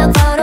I thought.